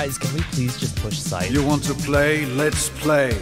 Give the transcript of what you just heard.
Guys, can we please just push side? You want to play? Let's play.